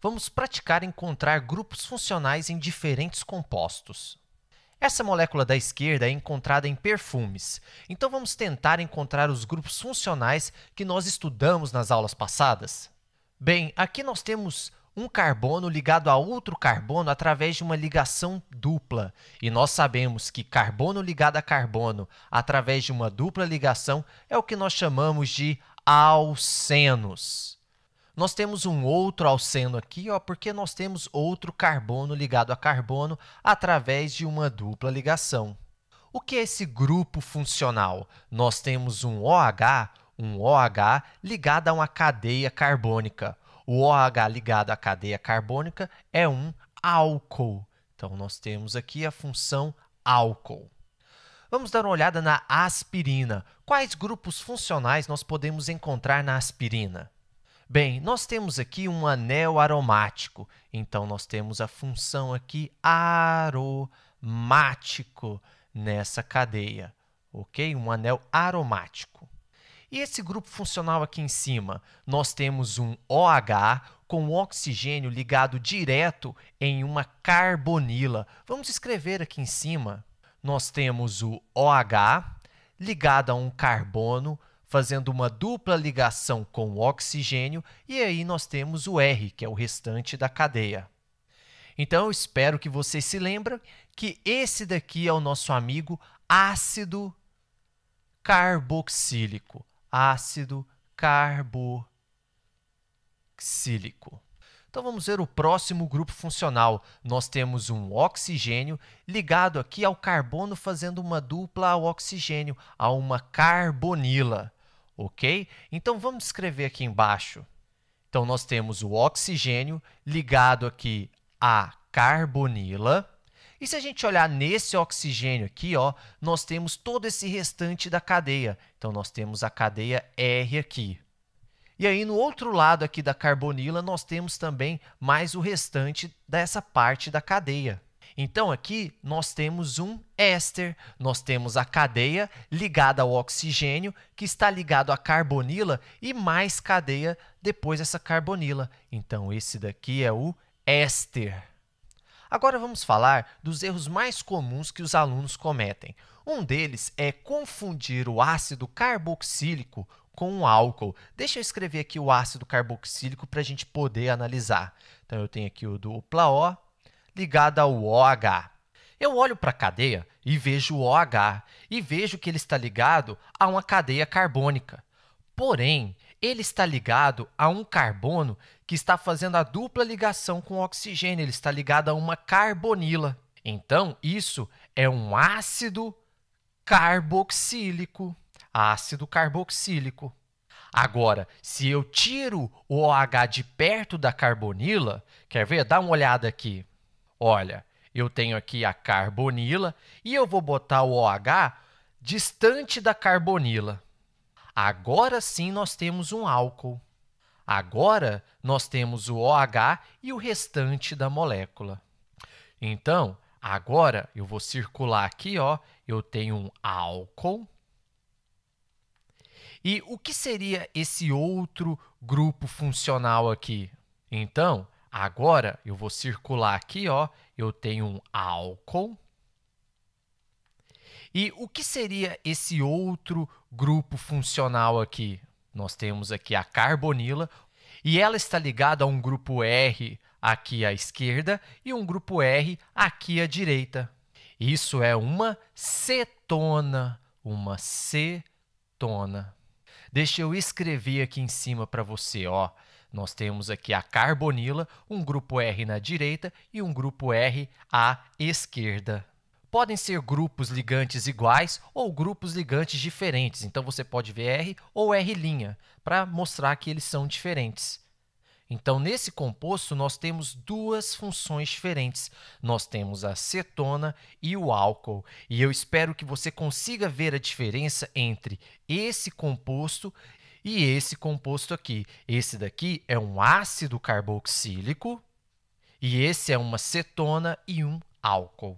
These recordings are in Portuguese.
vamos praticar encontrar grupos funcionais em diferentes compostos. Essa molécula da esquerda é encontrada em perfumes, então vamos tentar encontrar os grupos funcionais que nós estudamos nas aulas passadas. Bem, aqui nós temos um carbono ligado a outro carbono através de uma ligação dupla. E nós sabemos que carbono ligado a carbono através de uma dupla ligação é o que nós chamamos de alcenos. Nós temos um outro alceno aqui, ó, porque nós temos outro carbono ligado a carbono através de uma dupla ligação. O que é esse grupo funcional? Nós temos um OH, um OH ligado a uma cadeia carbônica. O OH ligado à cadeia carbônica é um álcool. Então, nós temos aqui a função álcool. Vamos dar uma olhada na aspirina. Quais grupos funcionais nós podemos encontrar na aspirina? Bem, nós temos aqui um anel aromático, então nós temos a função aqui aromático nessa cadeia, ok? Um anel aromático. E esse grupo funcional aqui em cima, nós temos um OH com oxigênio ligado direto em uma carbonila. Vamos escrever aqui em cima. Nós temos o OH ligado a um carbono fazendo uma dupla ligação com o oxigênio, e aí nós temos o R, que é o restante da cadeia. Então, eu espero que vocês se lembrem que esse daqui é o nosso amigo ácido carboxílico. Ácido carboxílico. Então, vamos ver o próximo grupo funcional. Nós temos um oxigênio ligado aqui ao carbono, fazendo uma dupla ao oxigênio, a uma carbonila ok? Então, vamos escrever aqui embaixo. Então, nós temos o oxigênio ligado aqui à carbonila. E se a gente olhar nesse oxigênio aqui, ó, nós temos todo esse restante da cadeia. Então, nós temos a cadeia R aqui. E aí, no outro lado aqui da carbonila, nós temos também mais o restante dessa parte da cadeia. Então, aqui nós temos um éster, nós temos a cadeia ligada ao oxigênio, que está ligado à carbonila, e mais cadeia depois dessa carbonila. Então, esse daqui é o éster. Agora vamos falar dos erros mais comuns que os alunos cometem. Um deles é confundir o ácido carboxílico com o álcool. Deixa eu escrever aqui o ácido carboxílico para a gente poder analisar. Então, eu tenho aqui o dupla O, ligada ao OH. Eu olho para a cadeia e vejo o OH e vejo que ele está ligado a uma cadeia carbônica. Porém, ele está ligado a um carbono que está fazendo a dupla ligação com o oxigênio, ele está ligado a uma carbonila. Então, isso é um ácido carboxílico. Ácido carboxílico. Agora, se eu tiro o OH de perto da carbonila, quer ver? Dá uma olhada aqui. Olha, eu tenho aqui a carbonila e eu vou botar o OH distante da carbonila. Agora sim nós temos um álcool. Agora nós temos o OH e o restante da molécula. Então, agora eu vou circular aqui, ó, eu tenho um álcool. E o que seria esse outro grupo funcional aqui? Então, Agora, eu vou circular aqui, ó, eu tenho um álcool. E o que seria esse outro grupo funcional aqui? Nós temos aqui a carbonila, e ela está ligada a um grupo R aqui à esquerda e um grupo R aqui à direita. Isso é uma cetona, uma cetona. Deixa eu escrever aqui em cima para você, ó. Nós temos aqui a carbonila, um grupo R na direita e um grupo R à esquerda. Podem ser grupos ligantes iguais ou grupos ligantes diferentes. Então, você pode ver R ou R' para mostrar que eles são diferentes. Então, nesse composto, nós temos duas funções diferentes. Nós temos a cetona e o álcool. E eu espero que você consiga ver a diferença entre esse composto e esse composto aqui. Esse daqui é um ácido carboxílico e esse é uma cetona e um álcool.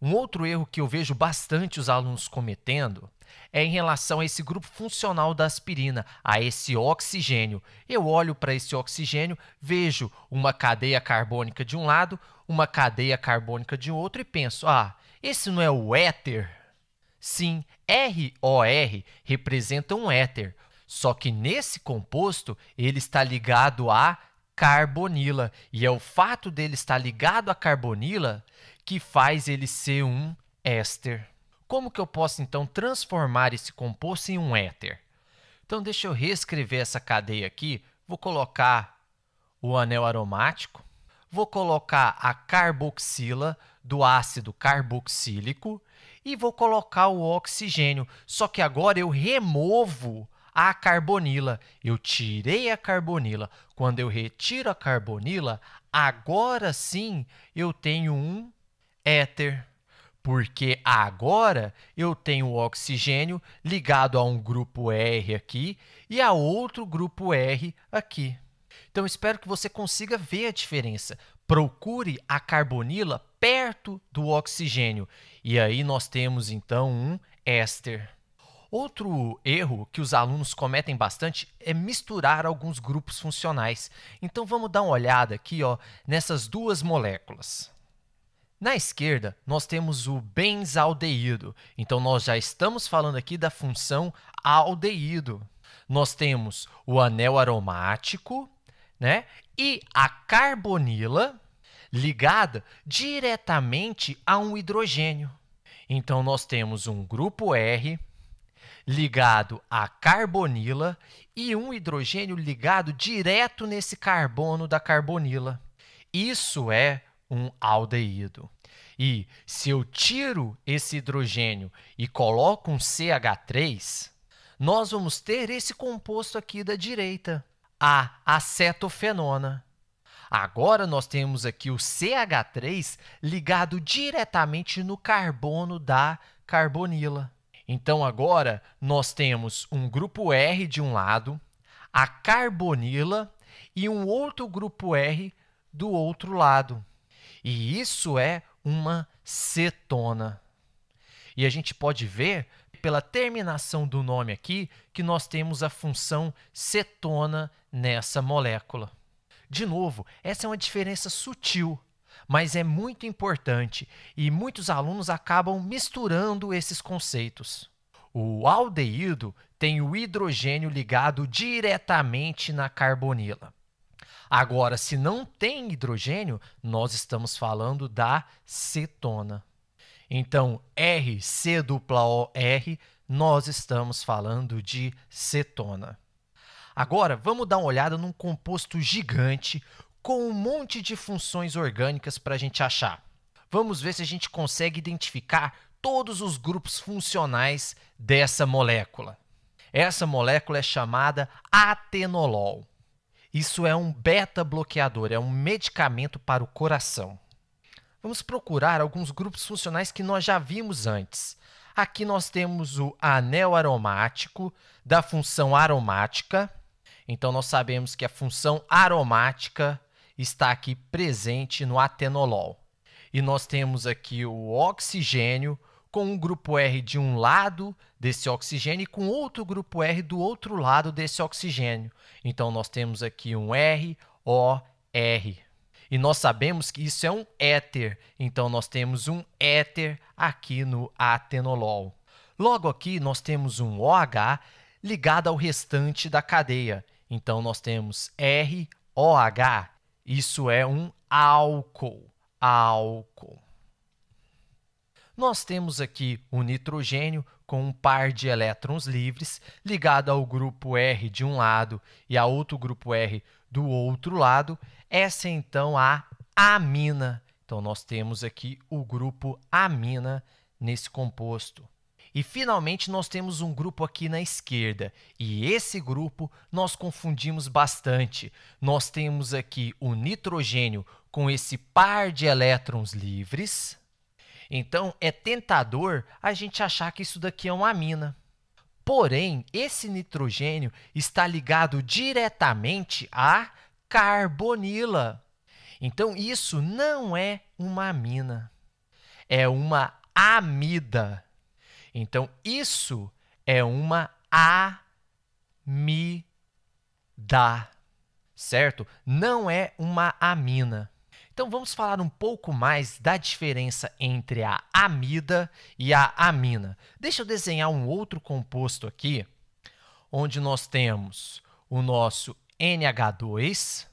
Um outro erro que eu vejo bastante os alunos cometendo é em relação a esse grupo funcional da aspirina, a esse oxigênio. Eu olho para esse oxigênio, vejo uma cadeia carbônica de um lado, uma cadeia carbônica de outro e penso: ah, esse não é o éter? Sim, ROR representa um éter, só que nesse composto ele está ligado a carbonila, e é o fato dele estar ligado a carbonila que faz ele ser um éster. Como que eu posso então transformar esse composto em um éter? Então deixa eu reescrever essa cadeia aqui. Vou colocar o anel aromático, vou colocar a carboxila do ácido carboxílico e vou colocar o oxigênio. Só que agora eu removo a carbonila. Eu tirei a carbonila. Quando eu retiro a carbonila, agora sim eu tenho um éter. Porque agora eu tenho o oxigênio ligado a um grupo R aqui e a outro grupo R aqui. Então, espero que você consiga ver a diferença. Procure a carbonila perto do oxigênio. E aí nós temos, então, um éster. Outro erro que os alunos cometem bastante é misturar alguns grupos funcionais. Então vamos dar uma olhada aqui ó, nessas duas moléculas. Na esquerda, nós temos o benzaldeído. Então nós já estamos falando aqui da função aldeído. Nós temos o anel aromático, né? E a carbonila ligada diretamente a um hidrogênio. Então, nós temos um grupo R ligado à carbonila e um hidrogênio ligado direto nesse carbono da carbonila. Isso é um aldeído. E se eu tiro esse hidrogênio e coloco um CH3, nós vamos ter esse composto aqui da direita, a acetofenona. Agora nós temos aqui o CH3 ligado diretamente no carbono da carbonila. Então agora nós temos um grupo R de um lado, a carbonila e um outro grupo R do outro lado. E isso é uma cetona. E a gente pode ver pela terminação do nome aqui que nós temos a função cetona nessa molécula. De novo, essa é uma diferença sutil, mas é muito importante e muitos alunos acabam misturando esses conceitos. O aldeído tem o hidrogênio ligado diretamente na carbonila. Agora, se não tem hidrogênio, nós estamos falando da cetona. Então, RCOOR, nós estamos falando de cetona. Agora, vamos dar uma olhada num composto gigante com um monte de funções orgânicas para a gente achar. Vamos ver se a gente consegue identificar todos os grupos funcionais dessa molécula. Essa molécula é chamada atenolol. Isso é um beta-bloqueador, é um medicamento para o coração. Vamos procurar alguns grupos funcionais que nós já vimos antes. Aqui nós temos o anel aromático da função aromática, então, nós sabemos que a função aromática está aqui presente no atenolol. E nós temos aqui o oxigênio com um grupo R de um lado desse oxigênio e com outro grupo R do outro lado desse oxigênio. Então, nós temos aqui um R, O, R. E nós sabemos que isso é um éter, então nós temos um éter aqui no atenolol. Logo aqui, nós temos um OH ligado ao restante da cadeia. Então, nós temos ROH. Isso é um álcool. Álcool. Nós temos aqui o nitrogênio com um par de elétrons livres ligado ao grupo R de um lado e a outro grupo R do outro lado. Essa é então a amina. Então, nós temos aqui o grupo amina nesse composto. E finalmente nós temos um grupo aqui na esquerda, e esse grupo nós confundimos bastante. Nós temos aqui o nitrogênio com esse par de elétrons livres. Então é tentador a gente achar que isso daqui é uma amina. Porém, esse nitrogênio está ligado diretamente à carbonila. Então isso não é uma amina é uma amida. Então, isso é uma amida, certo? Não é uma amina. Então, vamos falar um pouco mais da diferença entre a amida e a amina. Deixa eu desenhar um outro composto aqui, onde nós temos o nosso NH2,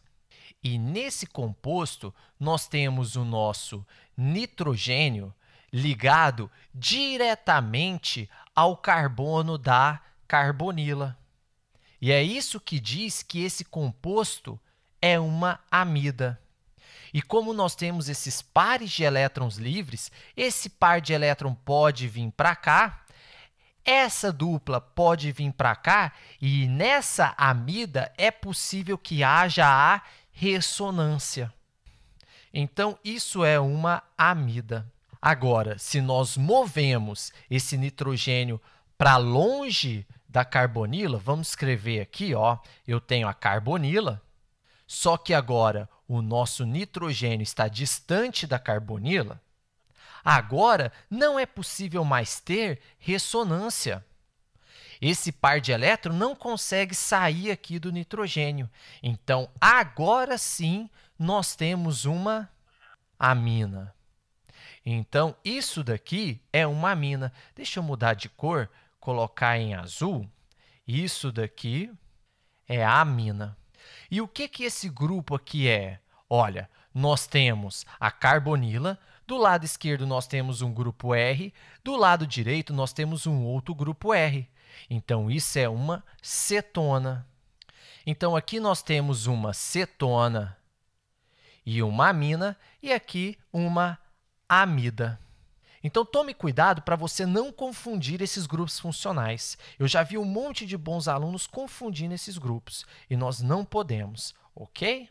e nesse composto nós temos o nosso nitrogênio ligado diretamente ao carbono da carbonila. E é isso que diz que esse composto é uma amida. E como nós temos esses pares de elétrons livres, esse par de elétron pode vir para cá, essa dupla pode vir para cá, e nessa amida é possível que haja a ressonância. Então, isso é uma amida. Agora, se nós movemos esse nitrogênio para longe da carbonila, vamos escrever aqui, ó, eu tenho a carbonila, só que agora o nosso nitrogênio está distante da carbonila, agora não é possível mais ter ressonância. Esse par de elétrons não consegue sair aqui do nitrogênio. Então, agora sim, nós temos uma amina. Então, isso daqui é uma amina. Deixa eu mudar de cor, colocar em azul. Isso daqui é a amina. E o que, que esse grupo aqui é? Olha, nós temos a carbonila, do lado esquerdo nós temos um grupo R, do lado direito nós temos um outro grupo R. Então, isso é uma cetona. Então, aqui nós temos uma cetona e uma amina, e aqui uma amida. Então tome cuidado para você não confundir esses grupos funcionais. Eu já vi um monte de bons alunos confundindo esses grupos e nós não podemos, ok?